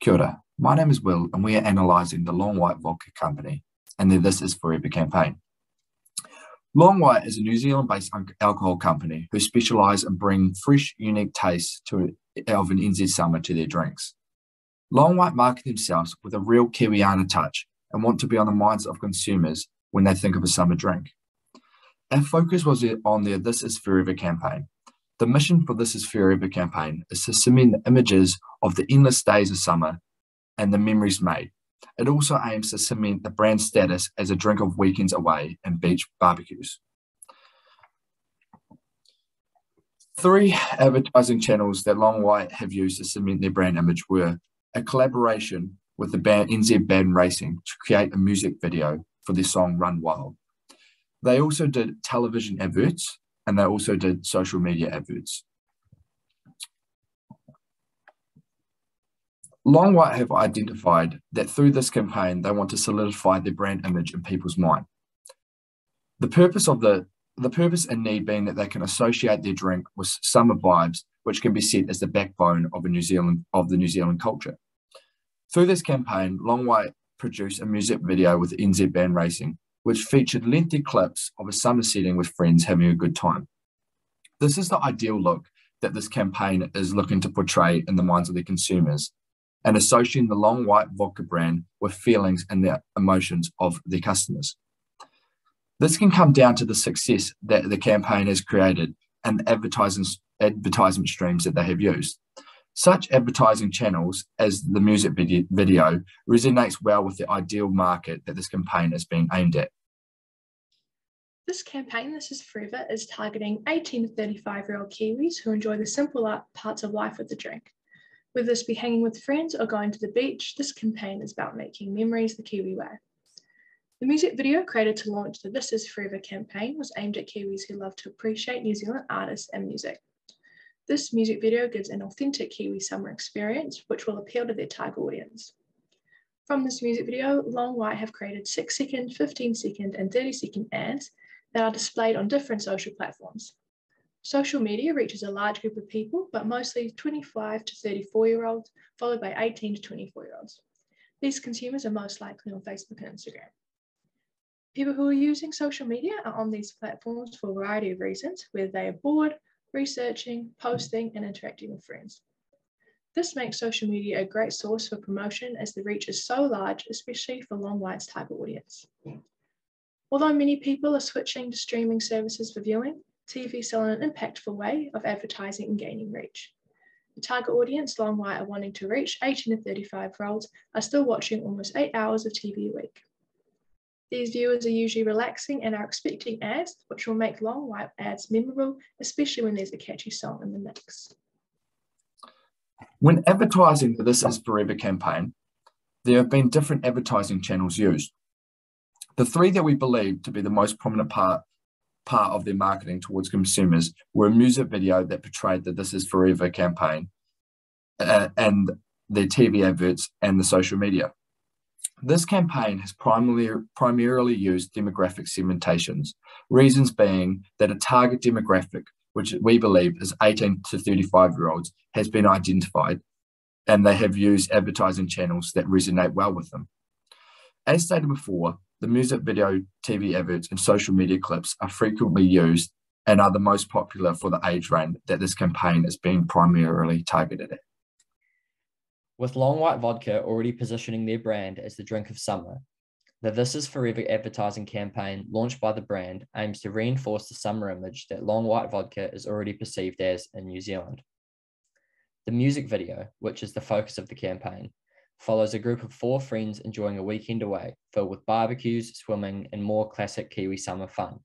Kia ora. My name is Will, and we are analysing the Long White Vodka Company and the This Is Forever campaign. Long White is a New Zealand-based alcohol company who specialise in bringing fresh, unique tastes to, of an NZ summer to their drinks. Long White market themselves with a real Kiwiana touch and want to be on the minds of consumers when they think of a summer drink. Our focus was on their This Is Forever campaign. The mission for This Is Forever campaign is to cement the images of the endless days of summer and the memories made. It also aims to cement the brand status as a drink of weekends away and beach barbecues. Three advertising channels that Long White have used to cement their brand image were a collaboration with the band NZ Band Racing to create a music video for their song Run Wild. They also did television adverts and they also did social media adverts. Long White have identified that through this campaign, they want to solidify their brand image in people's mind. The purpose of the the purpose and need being that they can associate their drink with summer vibes, which can be seen as the backbone of a New Zealand of the New Zealand culture. Through this campaign, Long White produced a music video with NZ Band Racing, which featured lengthy clips of a summer setting with friends having a good time. This is the ideal look that this campaign is looking to portray in the minds of their consumers and associating the long white vodka brand with feelings and the emotions of their customers. This can come down to the success that the campaign has created and the advertisement streams that they have used. Such advertising channels as the music video resonates well with the ideal market that this campaign is being aimed at. This campaign, This Is Forever, is targeting 18 to 35 year old Kiwis who enjoy the simple parts of life with a drink. Whether this be hanging with friends or going to the beach, this campaign is about making memories the Kiwi way. The music video created to launch the This Is Forever campaign was aimed at Kiwis who love to appreciate New Zealand artists and music. This music video gives an authentic Kiwi summer experience, which will appeal to their target audience. From this music video, Long White have created 6 second, 15 second, and 30 second ads that are displayed on different social platforms. Social media reaches a large group of people, but mostly 25 to 34 year olds, followed by 18 to 24 year olds. These consumers are most likely on Facebook and Instagram. People who are using social media are on these platforms for a variety of reasons, whether they are bored, researching, posting, and interacting with friends. This makes social media a great source for promotion as the reach is so large, especially for Long White's type audience. Although many people are switching to streaming services for viewing, TV is still an impactful way of advertising and gaining reach. The target audience Long White are wanting to reach, 18 to 35 year olds, are still watching almost eight hours of TV a week. These viewers are usually relaxing and are expecting ads, which will make long white ads memorable, especially when there's a catchy song in the mix. When advertising the This Is Forever campaign, there have been different advertising channels used. The three that we believe to be the most prominent part, part of their marketing towards consumers were a music video that portrayed the This Is Forever campaign uh, and their TV adverts and the social media. This campaign has primarily, primarily used demographic segmentations, reasons being that a target demographic, which we believe is 18 to 35 year olds, has been identified and they have used advertising channels that resonate well with them. As stated before, the music video, TV adverts, and social media clips are frequently used and are the most popular for the age range that this campaign is being primarily targeted at. With Long White Vodka already positioning their brand as the drink of summer, the This Is Forever advertising campaign launched by the brand aims to reinforce the summer image that Long White Vodka is already perceived as in New Zealand. The music video, which is the focus of the campaign, follows a group of four friends enjoying a weekend away filled with barbecues, swimming, and more classic Kiwi summer fun,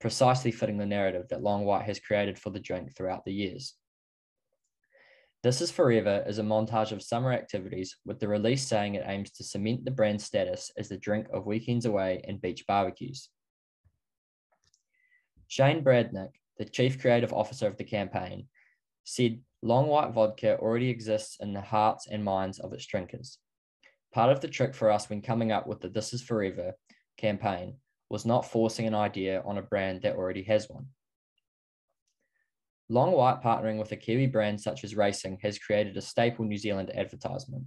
precisely fitting the narrative that Long White has created for the drink throughout the years. This is Forever is a montage of summer activities, with the release saying it aims to cement the brand's status as the drink of weekends away and beach barbecues. Shane Bradnick, the chief creative officer of the campaign, said long white vodka already exists in the hearts and minds of its drinkers. Part of the trick for us when coming up with the This is Forever campaign was not forcing an idea on a brand that already has one. Long White partnering with a Kiwi brand such as Racing has created a staple New Zealand advertisement,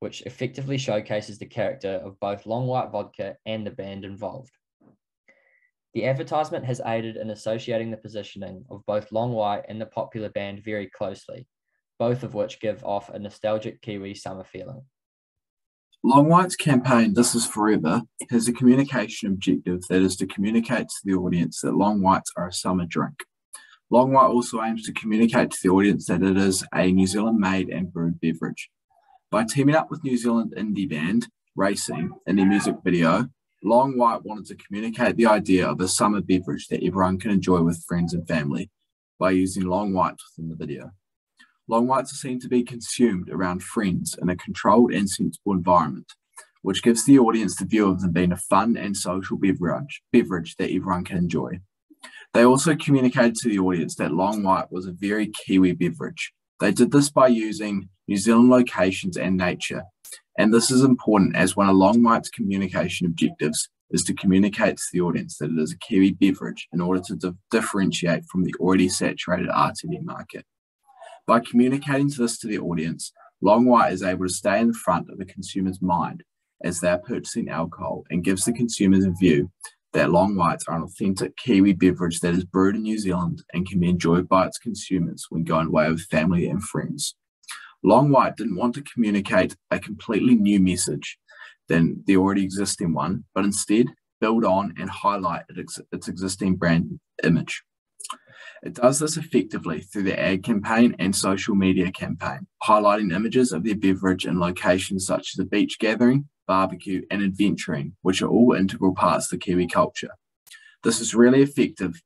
which effectively showcases the character of both Long White Vodka and the band involved. The advertisement has aided in associating the positioning of both Long White and the popular band very closely, both of which give off a nostalgic Kiwi summer feeling. Long White's campaign, This Is Forever, has a communication objective that is to communicate to the audience that Long Whites are a summer drink. Long White also aims to communicate to the audience that it is a New Zealand made and brewed beverage. By teaming up with New Zealand indie band Racing in their music video, Long White wanted to communicate the idea of a summer beverage that everyone can enjoy with friends and family by using long whites within the video. Long whites are seen to be consumed around friends in a controlled and sensible environment, which gives the audience the view of them being a fun and social beverage, beverage that everyone can enjoy. They also communicated to the audience that long white was a very Kiwi beverage. They did this by using New Zealand locations and nature, and this is important as one of long white's communication objectives is to communicate to the audience that it is a Kiwi beverage in order to di- differentiate from the already saturated RTD market. By communicating this to the audience, Long White is able to stay in the front of the consumer's mind as they are purchasing alcohol and gives the consumers a view that Long Whites are an authentic Kiwi beverage that is brewed in New Zealand and can be enjoyed by its consumers when going away with family and friends. Long White didn't want to communicate a completely new message than the already existing one, but instead build on and highlight its, existing brand image. It does this effectively through the ad campaign and social media campaign, highlighting images of their beverage in locations such as a beach gathering, barbecue, and adventuring, which are all integral parts of the Kiwi culture. This is really effective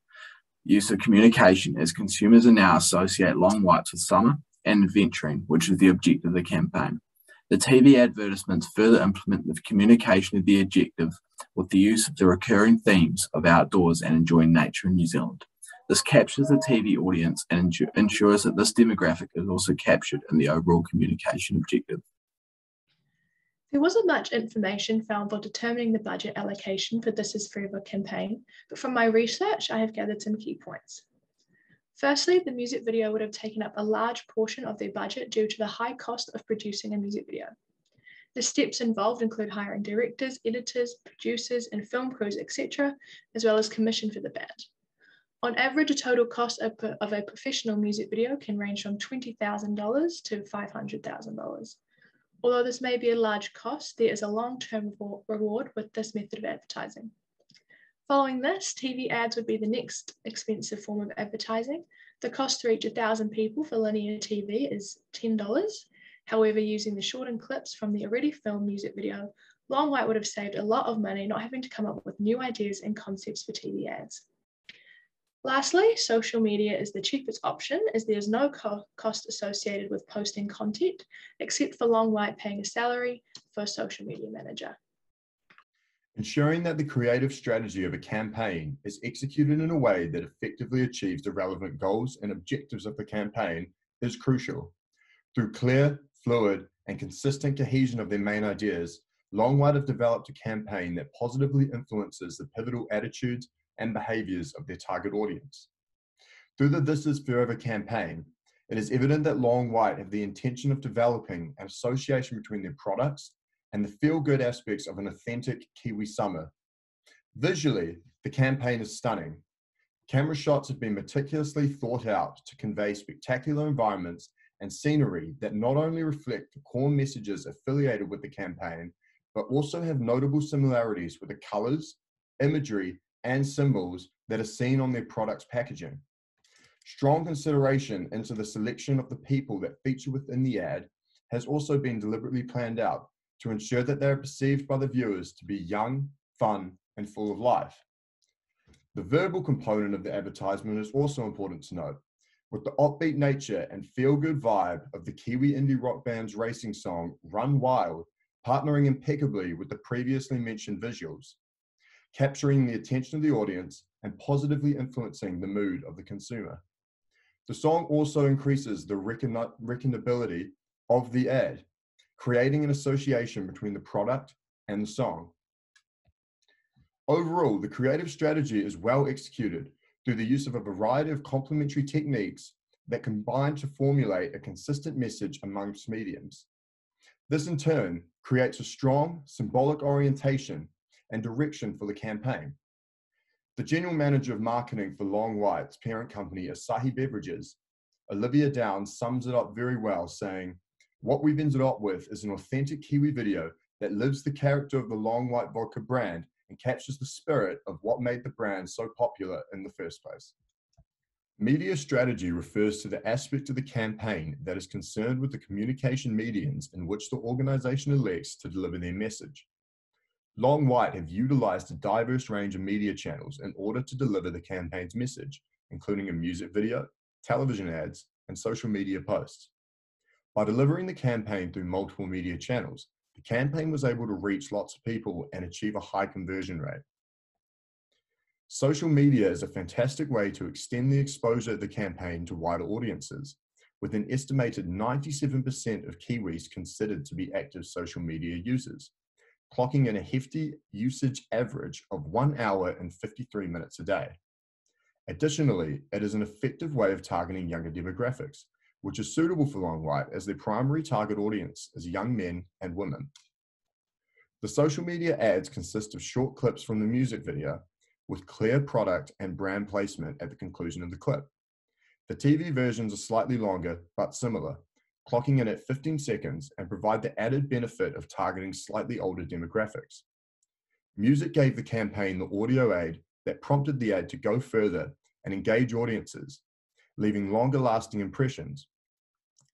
use of communication as consumers are now associate long whites with summer and adventuring, which is the objective of the campaign. The TV advertisements further implement the communication of the objective with the use of the recurring themes of outdoors and enjoying nature in New Zealand. This captures the TV audience and ensures that this demographic is also captured in the overall communication objective. There wasn't much information found for determining the budget allocation for This Is Forever campaign, but from my research, I have gathered some key points. Firstly, the music video would have taken up a large portion of their budget due to the high cost of producing a music video. The steps involved include hiring directors, editors, producers, and film crews, etc., as well as commission for the band. On average, a total cost of a professional music video can range from $20,000 to $500,000. Although this may be a large cost, there is a long-term reward with this method of advertising. Following this, TV ads would be the next expensive form of advertising. The cost to reach 1,000 people for linear TV is $10. However, using the shortened clips from the already filmed music video, Long White would have saved a lot of money not having to come up with new ideas and concepts for TV ads. Lastly, social media is the cheapest option as there's no co cost associated with posting content, except for Long White paying a salary for a social media manager. Ensuring that the creative strategy of a campaign is executed in a way that effectively achieves the relevant goals and objectives of the campaign is crucial. Through clear, fluid, and consistent cohesion of their main ideas, Long White have developed a campaign that positively influences the pivotal attitudes and behaviors of their target audience. Through the This Is Forever campaign, it is evident that Long White have the intention of developing an association between their products and the feel good aspects of an authentic Kiwi summer. Visually, the campaign is stunning. Camera shots have been meticulously thought out to convey spectacular environments and scenery that not only reflect the core messages affiliated with the campaign, but also have notable similarities with the colors, imagery, and symbols that are seen on their product's packaging. Strong consideration into the selection of the people that feature within the ad has also been deliberately planned out to ensure that they are perceived by the viewers to be young, fun, and full of life. The verbal component of the advertisement is also important to note. With the upbeat nature and feel good vibe of the Kiwi indie rock band's racing song Run Wild, partnering impeccably with the previously mentioned visuals capturing the attention of the audience and positively influencing the mood of the consumer. The song also increases the reckonability of the ad, creating an association between the product and the song. Overall, the creative strategy is well executed through the use of a variety of complementary techniques that combine to formulate a consistent message amongst mediums. This in turn creates a strong symbolic orientation and direction for the campaign. The general manager of marketing for Long White's parent company, Asahi Beverages, Olivia Downs, sums it up very well, saying, What we've ended up with is an authentic Kiwi video that lives the character of the Long White vodka brand and captures the spirit of what made the brand so popular in the first place. Media strategy refers to the aspect of the campaign that is concerned with the communication mediums in which the organization elects to deliver their message. Long White have utilized a diverse range of media channels in order to deliver the campaign's message, including a music video, television ads, and social media posts. By delivering the campaign through multiple media channels, the campaign was able to reach lots of people and achieve a high conversion rate. Social media is a fantastic way to extend the exposure of the campaign to wider audiences, with an estimated 97% of Kiwis considered to be active social media users clocking in a hefty usage average of one hour and 53 minutes a day. Additionally, it is an effective way of targeting younger demographics, which is suitable for Long White as their primary target audience is young men and women. The social media ads consist of short clips from the music video with clear product and brand placement at the conclusion of the clip. The TV versions are slightly longer but similar, clocking in at 15 seconds and provide the added benefit of targeting slightly older demographics. Music gave the campaign the audio aid that prompted the ad to go further and engage audiences, leaving longer lasting impressions.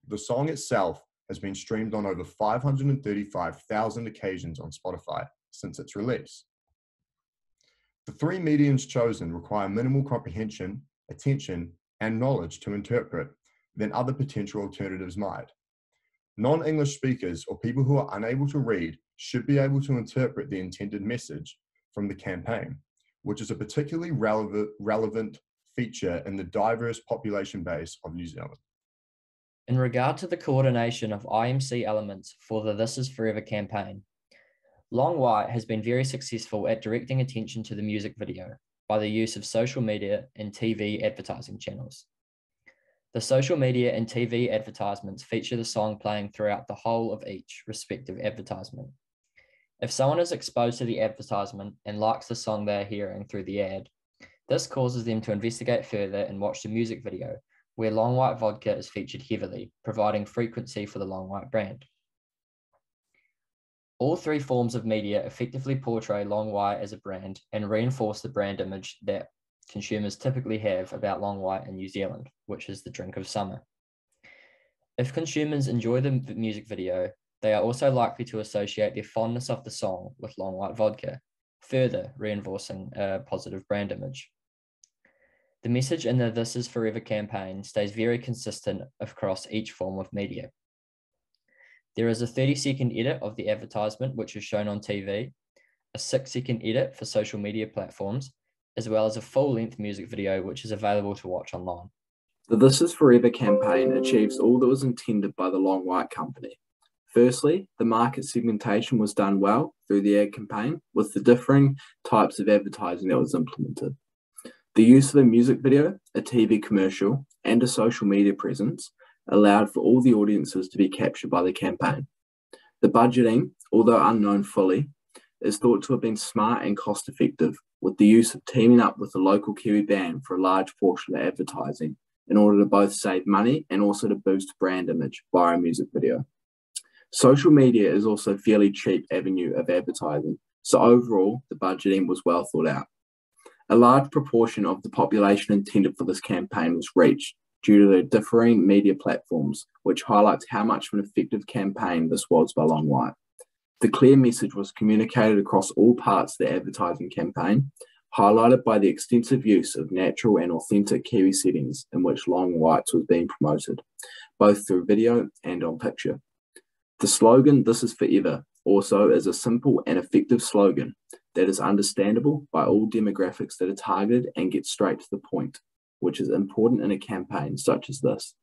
The song itself has been streamed on over 535,000 occasions on Spotify since its release. The three mediums chosen require minimal comprehension, attention, and knowledge to interpret than other potential alternatives might. Non English speakers or people who are unable to read should be able to interpret the intended message from the campaign, which is a particularly relevant, relevant feature in the diverse population base of New Zealand. In regard to the coordination of IMC elements for the This Is Forever campaign, Long White has been very successful at directing attention to the music video by the use of social media and TV advertising channels. The social media and TV advertisements feature the song playing throughout the whole of each respective advertisement. If someone is exposed to the advertisement and likes the song they're hearing through the ad, this causes them to investigate further and watch the music video, where Long White vodka is featured heavily, providing frequency for the Long White brand. All three forms of media effectively portray Long White as a brand and reinforce the brand image that consumers typically have about long white in New Zealand, which is the drink of summer. If consumers enjoy the music video, they are also likely to associate their fondness of the song with long white vodka, further reinforcing a positive brand image. The message in the This Is Forever campaign stays very consistent across each form of media. There is a 30 second edit of the advertisement, which is shown on TV, a six second edit for social media platforms, as well as a full length music video, which is available to watch online. The This Is Forever campaign achieves all that was intended by the Long White Company. Firstly, the market segmentation was done well through the ad campaign with the differing types of advertising that was implemented. The use of a music video, a TV commercial, and a social media presence allowed for all the audiences to be captured by the campaign. The budgeting, although unknown fully, is thought to have been smart and cost effective with the use of teaming up with the local Kiwi band for a large portion of advertising in order to both save money and also to boost brand image via a music video. Social media is also a fairly cheap avenue of advertising, so overall, the budgeting was well thought out. A large proportion of the population intended for this campaign was reached due to the differing media platforms, which highlights how much of an effective campaign this was by Long White. The clear message was communicated across all parts of the advertising campaign, highlighted by the extensive use of natural and authentic Kiwi settings in which Long Whites was being promoted, both through video and on picture. The slogan, This is Forever, also is a simple and effective slogan that is understandable by all demographics that are targeted and gets straight to the point, which is important in a campaign such as this.